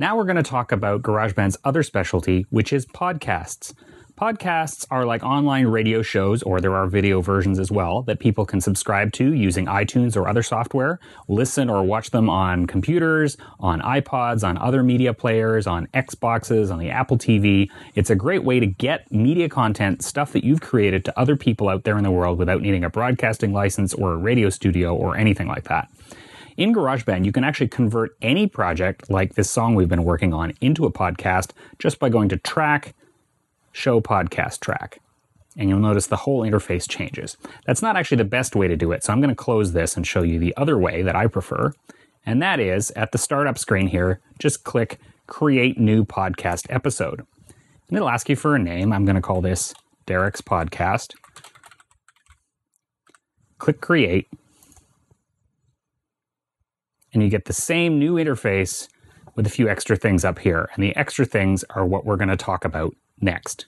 Now we're going to talk about GarageBand's other specialty, which is podcasts. Podcasts are like online radio shows, or there are video versions as well, that people can subscribe to using iTunes or other software, listen or watch them on computers, on iPods, on other media players, on Xboxes, on the Apple TV. It's a great way to get media content, stuff that you've created to other people out there in the world without needing a broadcasting license or a radio studio or anything like that. In GarageBand, you can actually convert any project like this song we've been working on into a podcast just by going to track, show podcast track. And you'll notice the whole interface changes. That's not actually the best way to do it, so I'm going to close this and show you the other way that I prefer. And that is at the startup screen here, just click Create New Podcast Episode. And it'll ask you for a name. I'm going to call this Derek's Podcast. Click Create and you get the same new interface with a few extra things up here. And the extra things are what we're going to talk about next.